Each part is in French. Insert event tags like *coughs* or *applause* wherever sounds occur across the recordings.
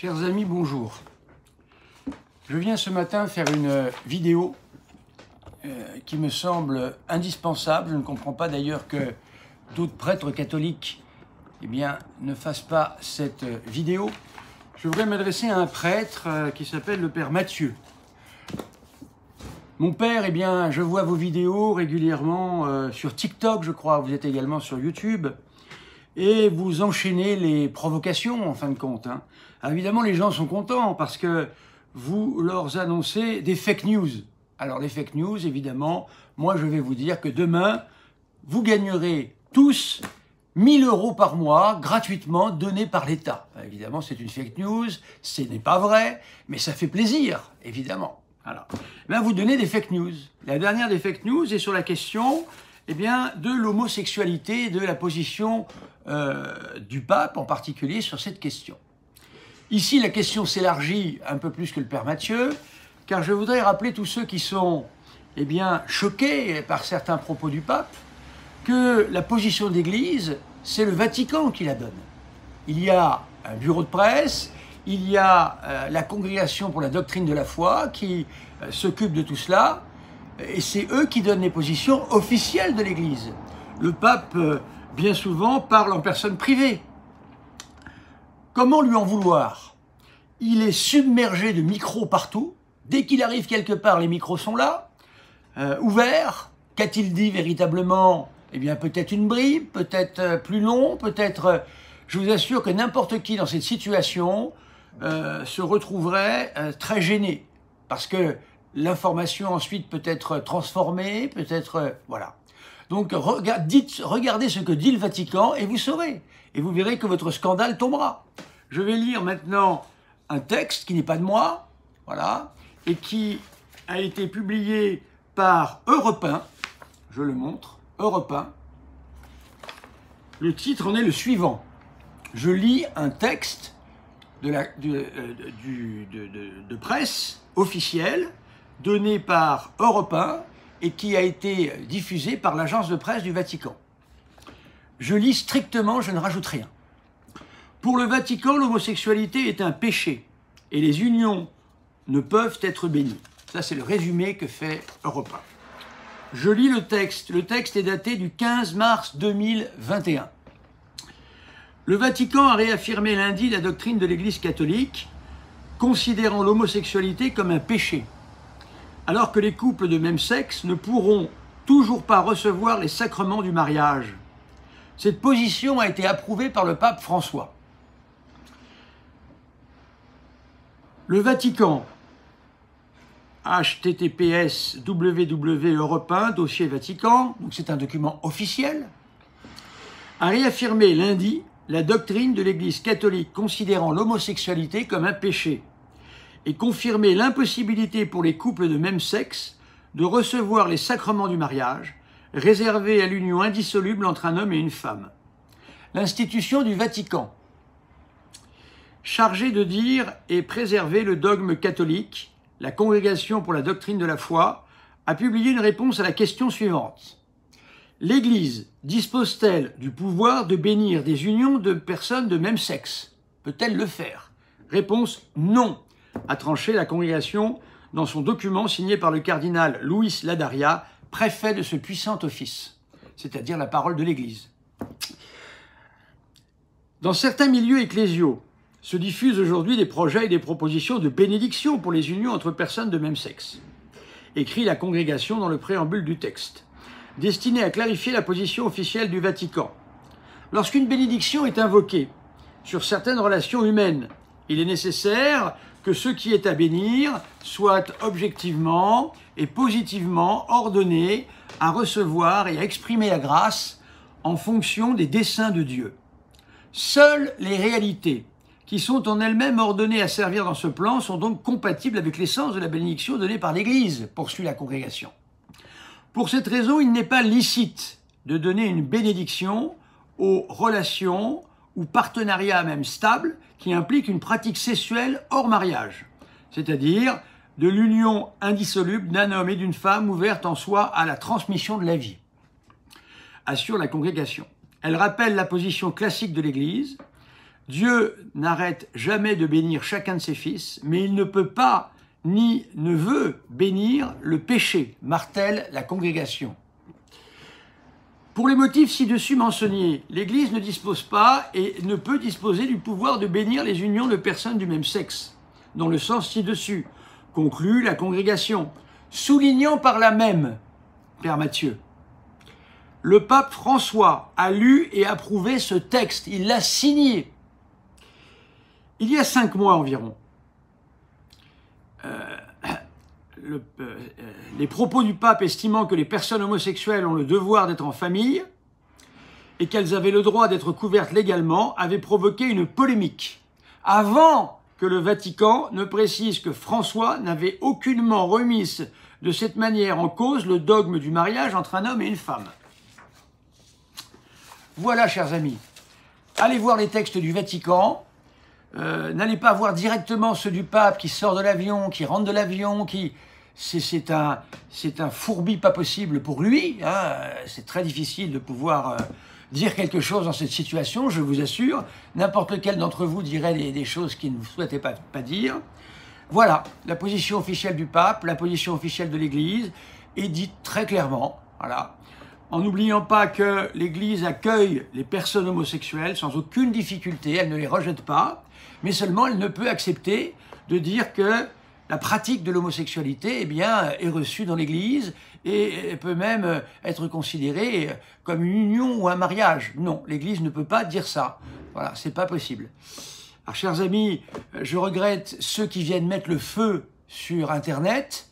Chers amis, bonjour. Je viens ce matin faire une vidéo euh, qui me semble indispensable. Je ne comprends pas d'ailleurs que d'autres prêtres catholiques eh bien, ne fassent pas cette vidéo. Je voudrais m'adresser à un prêtre euh, qui s'appelle le Père Mathieu. Mon père, eh bien, je vois vos vidéos régulièrement euh, sur TikTok, je crois. Vous êtes également sur YouTube. Et vous enchaînez les provocations, en fin de compte. Hein. évidemment, les gens sont contents parce que vous leur annoncez des fake news. Alors, les fake news, évidemment, moi, je vais vous dire que demain, vous gagnerez tous 1000 euros par mois gratuitement donnés par l'État. Évidemment, c'est une fake news, ce n'est pas vrai, mais ça fait plaisir, évidemment. Alors, eh vous donnez des fake news. La dernière des fake news est sur la question eh bien, de l'homosexualité, de la position euh, du pape en particulier sur cette question. Ici, la question s'élargit un peu plus que le Père Mathieu, car je voudrais rappeler tous ceux qui sont eh bien, choqués par certains propos du pape, que la position d'Église, c'est le Vatican qui la donne. Il y a un bureau de presse, il y a euh, la congrégation pour la doctrine de la foi qui euh, s'occupe de tout cela, et c'est eux qui donnent les positions officielles de l'Église. Le pape, bien souvent, parle en personne privée. Comment lui en vouloir? Il est submergé de micros partout. Dès qu'il arrive quelque part, les micros sont là, ouverts. Qu'a-t-il dit véritablement? Eh bien peut-être une bribe, peut-être euh, plus long, peut-être... Euh, je vous assure que n'importe qui dans cette situation euh, se retrouverait très gêné, parce que l'information ensuite peut être transformée, peut-être... voilà. Donc regardez ce que dit le Vatican et vous saurez. Et vous verrez que votre scandale tombera. Je vais lire maintenant un texte qui n'est pas de moi, voilà, et qui a été publié par Europe je le montre, Europe Le titre en est le suivant. Je lis un texte de, la, de, euh, presse officielle donné par Europe et qui a été diffusé par l'agence de presse du Vatican. Je lis strictement, je ne rajoute rien. Pour le Vatican, l'homosexualité est un péché et les unions ne peuvent être bénies. Ça, c'est le résumé que fait Europe je lis le texte. Le texte est daté du 15 mars 2021. Le Vatican a réaffirmé lundi la doctrine de l'Église catholique, considérant l'homosexualité comme un péché, alors que les couples de même sexe ne pourront toujours pas recevoir les sacrements du mariage. Cette position a été approuvée par le pape François. Le Vatican https www dossier Vatican, donc c'est un document officiel, a réaffirmé lundi la doctrine de l'Église catholique considérant l'homosexualité comme un péché et confirmé l'impossibilité pour les couples de même sexe de recevoir les sacrements du mariage réservés à l'union indissoluble entre un homme et une femme. L'institution du Vatican, chargée de dire et préserver le dogme catholique, la Congrégation pour la doctrine de la foi a publié une réponse à la question suivante. L'Église dispose-t-elle du pouvoir de bénir des unions de personnes de même sexe? Peut-elle le faire? Réponse non, a tranché la Congrégation dans son document signé par le cardinal Louis Ladaria, préfet de ce puissant office, c'est-à-dire la parole de l'Église. Dans certains milieux ecclésiaux, se diffusent aujourd'hui des projets et des propositions de bénédiction pour les unions entre personnes de même sexe. Écrit la congrégation dans le préambule du texte, destiné à clarifier la position officielle du Vatican. Lorsqu'une bénédiction est invoquée sur certaines relations humaines, il est nécessaire que ce qui est à bénir soit objectivement et positivement ordonné à recevoir et à exprimer la grâce en fonction des desseins de Dieu. Seules les réalités qui sont en elles-mêmes ordonnées à servir dans ce plan, sont donc compatibles avec l'essence de la bénédiction donnée par l'Église, poursuit la congrégation. Pour cette raison, il n'est pas licite de donner une bénédiction aux relations ou partenariats même stables qui impliquent une pratique sexuelle hors mariage, c'est-à-dire de l'union indissoluble d'un homme et d'une femme ouverte en soi à la transmission de la vie, assure la congrégation. Elle rappelle la position classique de l'Église, Dieu n'arrête jamais de bénir chacun de ses fils, mais il ne peut pas ni ne veut bénir le péché, martèle la congrégation. Pour les motifs ci-dessus mentionnés, l'Église ne dispose pas et ne peut disposer du pouvoir de bénir les unions de personnes du même sexe, dans le sens ci-dessus, conclut la congrégation, soulignant par la même, Père Mathieu, le pape François a lu et approuvé ce texte, il l'a signé. Il y a cinq mois environ, euh, le, euh, les propos du pape estimant que les personnes homosexuelles ont le devoir d'être en famille et qu'elles avaient le droit d'être couvertes légalement avaient provoqué une polémique. Avant que le Vatican ne précise que François n'avait aucunement remis de cette manière en cause le dogme du mariage entre un homme et une femme. Voilà, chers amis, allez voir les textes du Vatican, euh, n'allez pas voir directement ceux du pape qui sort de l'avion, qui rentre de l'avion, qui... C'est un, un fourbi pas possible pour lui. Hein. C'est très difficile de pouvoir euh, dire quelque chose dans cette situation, je vous assure. N'importe lequel d'entre vous dirait des, choses qu'il ne souhaitait pas, dire. Voilà, la position officielle du pape, la position officielle de l'Église est dite très clairement. Voilà en n'oubliant pas que l'Église accueille les personnes homosexuelles sans aucune difficulté, elle ne les rejette pas, mais seulement elle ne peut accepter de dire que la pratique de l'homosexualité eh bien, est reçue dans l'Église et peut même être considérée comme une union ou un mariage. Non, l'Église ne peut pas dire ça. Voilà, c'est pas possible. Alors, chers amis, je regrette ceux qui viennent mettre le feu sur Internet.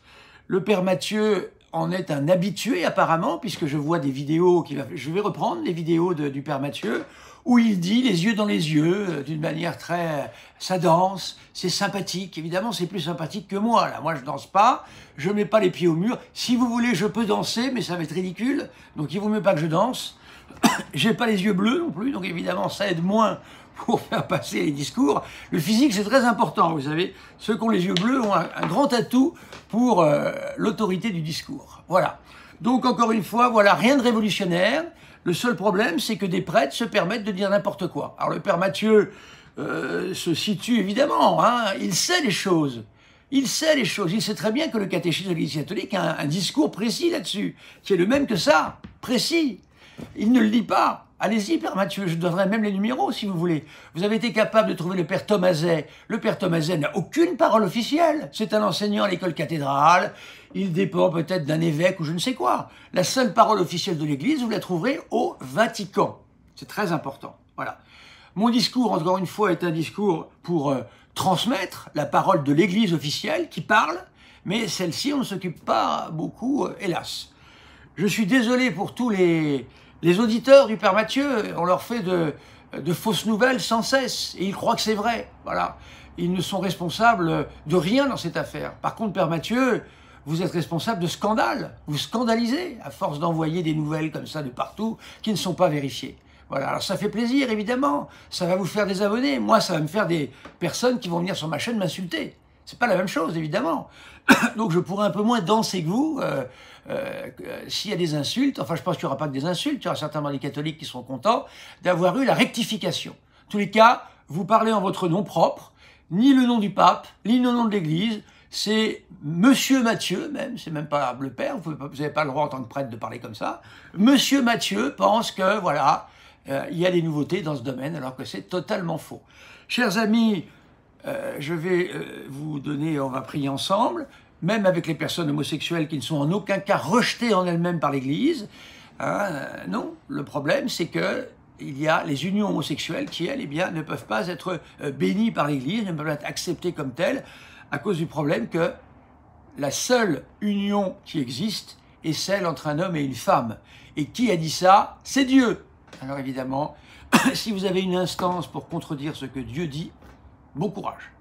Le Père Mathieu en est un habitué apparemment, puisque je vois des vidéos, qui je vais reprendre les vidéos du Père Mathieu, où il dit les yeux dans les yeux, euh, d'une manière très... ça danse, c'est sympathique, évidemment c'est plus sympathique que moi, là, moi je danse pas, je mets pas les pieds au mur, si vous voulez je peux danser, mais ça va être ridicule, donc il vaut mieux pas que je danse, *coughs* j'ai pas les yeux bleus non plus, donc évidemment ça aide moins pour *laughs* faire passer les discours. Le physique, c'est très important, vous savez. Ceux qui ont les yeux bleus ont un, grand atout pour euh, l'autorité du discours. Voilà. Donc, encore une fois, voilà, rien de révolutionnaire. Le seul problème, c'est que des prêtres se permettent de dire n'importe quoi. Alors, le père Mathieu euh, se situe évidemment, hein, il sait les choses. Il sait les choses. Il sait très bien que le catéchisme de l'Église catholique a un, discours précis là-dessus, qui est le même que ça, précis. Il ne le dit pas. Allez-y, Père Mathieu, je donnerai même les numéros si vous voulez. Vous avez été capable de trouver le Père Thomaset. Le Père Thomaset n'a aucune parole officielle. C'est un enseignant à l'école cathédrale. Il dépend peut-être d'un évêque ou je ne sais quoi. La seule parole officielle de l'Église, vous la trouverez au Vatican. C'est très important. Voilà. Mon discours, encore une fois, est un discours pour euh, transmettre la parole de l'Église officielle qui parle, mais celle-ci, on ne s'occupe pas beaucoup, euh, hélas. Je suis désolé pour tous les, les auditeurs du Père Mathieu, on leur fait de, fausses nouvelles sans cesse, et ils croient que c'est vrai. Voilà. Ils ne sont responsables de rien dans cette affaire. Par contre, Père Mathieu, vous êtes responsable de scandales. Vous scandalisez à force d'envoyer des nouvelles comme ça de partout qui ne sont pas vérifiées. Voilà, alors ça fait plaisir, évidemment. Ça va vous faire des abonnés. Moi, ça va me faire des personnes qui vont venir sur ma chaîne m'insulter. C'est pas la même chose, évidemment. *coughs* Donc je pourrais un peu moins danser que vous. Euh, euh, s'il y a des insultes, enfin je pense qu'il n'y aura pas que des insultes, il y aura certainement des catholiques qui seront contents d'avoir eu la rectification. En tous les cas, vous parlez en votre nom propre, ni le nom du pape, ni le nom de l'Église, c'est Monsieur Mathieu même, c'est même pas le père, vous n'avez pas le droit en tant que prêtre de parler comme ça. Monsieur Mathieu pense que voilà, euh, il y a des nouveautés dans ce domaine, alors que c'est totalement faux. Chers amis, euh, je vais euh, vous donner, on va prier ensemble, même avec les personnes homosexuelles qui ne sont en aucun cas rejetées en elles-mêmes par l'Église. Hein, euh, non, le problème c'est que il y a les unions homosexuelles qui, elles, eh bien, ne peuvent pas être bénies par l'Église, ne peuvent pas être acceptées comme telles, à cause du problème que la seule union qui existe est celle entre un homme et une femme. Et qui a dit ça? C'est Dieu. Alors évidemment, *coughs* si vous avez une instance pour contredire ce que Dieu dit, Bon courage.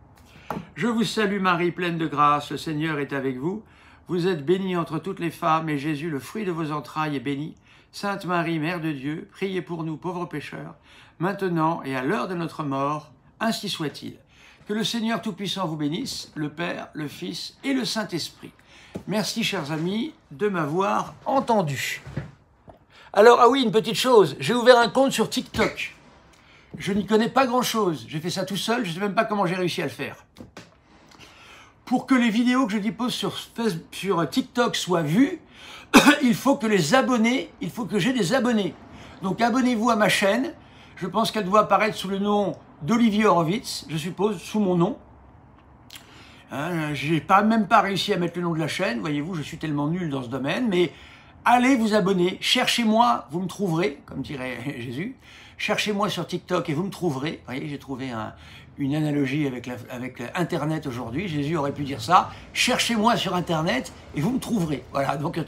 Je vous salue Marie, pleine de grâce, le Seigneur est avec vous. Vous êtes bénie entre toutes les femmes, et Jésus, le fruit de vos entrailles, est béni. Sainte Marie, Mère de Dieu, priez pour nous pauvres pécheurs, maintenant et à l'heure de notre mort, ainsi soit-il. Que le Seigneur Tout-Puissant vous bénisse, le Père, le Fils et le Saint-Esprit. Merci, chers amis, de m'avoir entendu. Alors, ah oui, une petite chose, j'ai ouvert un compte sur TikTok. Je n'y connais pas grand-chose. J'ai fait ça tout seul, je ne sais même pas comment j'ai réussi à le faire. Pour que les vidéos que je dépose sur, TikTok soient vues, *coughs* il faut que les abonnés, il faut que j'ai des abonnés. Donc abonnez-vous à ma chaîne. Je pense qu'elle doit apparaître sous le nom d'Olivier Horowitz, je suppose, sous mon nom. Hein, je n'ai pas, même pas réussi à mettre le nom de la chaîne, voyez-vous, je suis tellement nul dans ce domaine, mais allez vous abonner, cherchez-moi, vous me trouverez, comme dirait *laughs* Jésus, cherchez-moi sur TikTok et vous me trouverez. Vous voyez, j'ai trouvé une analogie avec, avec Internet aujourd'hui, Jésus aurait pu dire ça, cherchez-moi sur Internet et vous me trouverez. Voilà, donc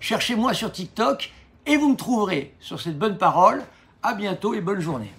cherchez-moi sur TikTok et vous me trouverez sur cette bonne parole. À bientôt et bonne journée.